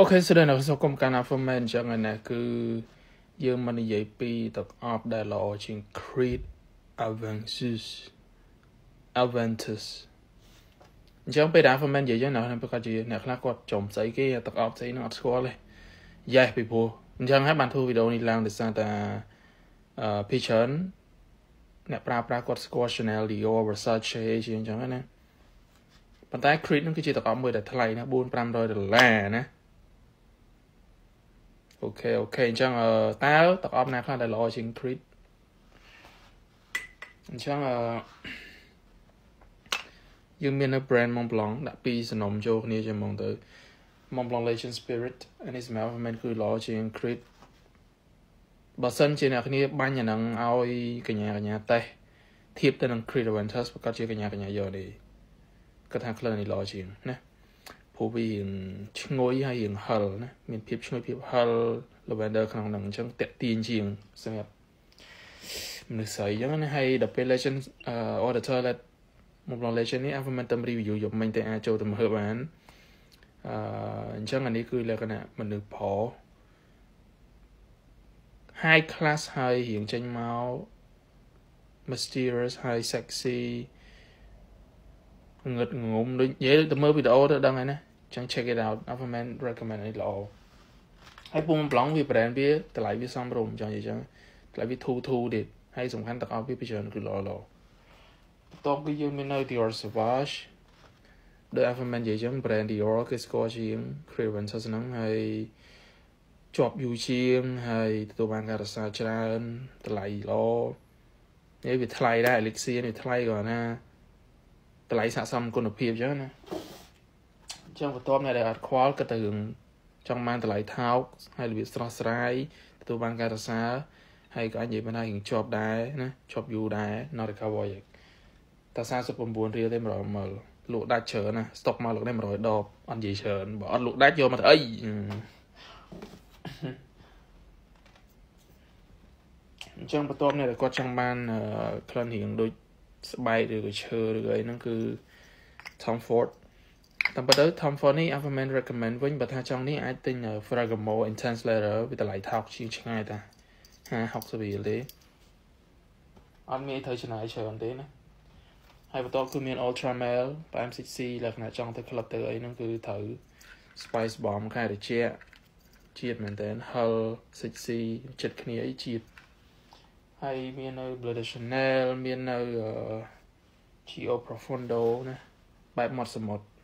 អូខេស្ដីនៅសូមគុំកាន់ affirmation អញ្ចឹងណាគឺយើងមិននិយាយពីទឹកអប់ដែលល្អជាង Creed Aventus Aventus អញ្ចឹងពេលដែល affirmation និយាយចឹងណាប្រកាសជាអ្នកខ្លះគាត់ចំស្អីគេទឹកអប់ស្អីនឹងអត់ស្គាល់ទេ Yes ពីព្រោះអញ្ចឹងហើយបានធ្វើវីដេអូនេះឡើងដោយសារតែអឺ picture អ្នកប្រើប្រាស់គាត់ស្គាល់ Chanel Dior Versace ជាអញ្ចឹងណាប៉ុន្តែ Creed នឹងគឺជាទឹកអប់មួយដែលថ្លៃណា4 500ដុល្លារណា អូខេអូខេអញ្ចឹងតើទឹកអប់ណាខ្លះដែលល្អជាង Creed អញ្ចឹងអឺយើងមាននៅ brand Mont Blanc ដាក់ពីរសំណុំចូលគ្នាជាហ្មងទៅ Mont Blanc Legend Spirit អានេះសម្រាប់មិនគឺល្អជាង Creed បើសិនជាអ្នកគ្នាបាញ់អាហ្នឹងឲ្យកញ្ញាកញ្ញាតេះធៀបទៅនឹង Creed Aventus ប្រកាសជាកញ្ញាកញ្ញាយកនេះគាត់ថា clear នេះល្អជាងណា ព្រោះវារៀងឈ្ងុយហើយរៀងហឹលណាមានភាពឈ្ងុយភាពហឹល lavender ក្នុងហ្នឹងអញ្ចឹងតាក់ទាញជាងសម្រាប់មនុស្សស្រីអញ្ចឹងណាហើយដល់ពេល legend auditor let មក legend នេះ implementum review យកមិញតែអាចចូលទៅមើលបានអឺអញ្ចឹងអានេះគឺលក្ខណៈមនុស្សផល high class ហើយរៀងចេញមក mysterious ហើយ sexy ងឹតងុំដូចនិយាយទៅមើលវីដេអូទៅដឹងហើយណា ចឹង check it out recommend recommend នេះល្អហើយពូមប្លង់វា brand វាតម្លៃវាសមរម្យចឹងនិយាយចឹងតម្លៃវាធូរធូរទៀតហើយសំខាន់ទាំងអស់វាពីច្រើនគឺល្អល្អបន្ទាប់គឺយើងមាននៅ Dior Sauvage ដោយ recommend និយាយចឹង brand Dior គឺស្គាល់ជាង Creventus ហ្នឹងហើយជាប់យូរជាងហើយទទួលបានការរក្សាច្រើនតម្លៃល្អនេះវាថ្លៃដែរ Elixir នេះថ្លៃក៏ណាតម្លៃស័ក្តិសមគុណភាពអញ្ចឹងណាអញ្ចឹងបន្ទាប់អ្នកដែលអត់ខ្វល់ក៏ទៅរឿងចង់បានតម្លៃថោកហើយរបៀបស្រស់ស្រាយទទួលបានការរក្សាហើយក៏អាចនិយាយបានថារៀងជាប់ដែរណាជាប់យូរដែរ not recover តែ49រៀលទេ100មើលលក់ដាច់ច្រើនណាស្តុកមកលក់នេះ100ដបអត់និយាយច្រើនបើអត់លក់ដាច់យកមកទៅអីអញ្ចឹងបន្ទាប់នេះគាត់ចង់បានក្លិនរៀងដូចស្បែកឬក៏ឈើឬក៏អីហ្នឹងគឺ Tom Ford តាមពិតទៅ Tom Ford នេះ Alphaman recommend វិញបើថាចង់នេះអាចទិញ Ferragamo Intense Leather វាតម្លៃថោកជាងឆ្ងាយតា50 60រៀលទេអត់មានត្រូវចំណាយច្រើនទេណាហើយបន្ទាប់គឺមាន Ultra Mel 5cc លក្ខណៈចង់ទៅ club ទៅអីហ្នឹងគឺត្រូវ Spice Bomb ខែត្រជាក់ជាតិមែនតើ Hull 6c ចិត្តគ្នាអីជាតិហើយមាននៅ Blood Chanel មាននៅ Geo Profundo ណាបែបមាត់សមុទ្រ